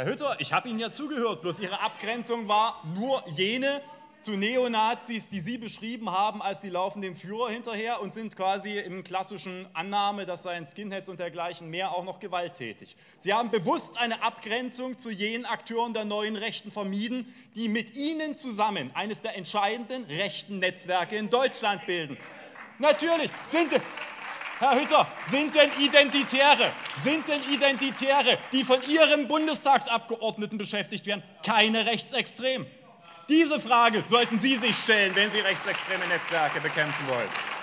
Herr Hütter, ich habe Ihnen ja zugehört, bloß Ihre Abgrenzung war nur jene zu Neonazis, die Sie beschrieben haben, als Sie laufen dem Führer hinterher und sind quasi im klassischen Annahme, das seien Skinheads und dergleichen mehr, auch noch gewalttätig. Sie haben bewusst eine Abgrenzung zu jenen Akteuren der neuen Rechten vermieden, die mit Ihnen zusammen eines der entscheidenden rechten Netzwerke in Deutschland bilden. Natürlich sind Herr Hütter, sind denn Identitäre, sind denn Identitäre, die von Ihrem Bundestagsabgeordneten beschäftigt werden, keine Rechtsextremen? Diese Frage sollten Sie sich stellen, wenn Sie rechtsextreme Netzwerke bekämpfen wollen.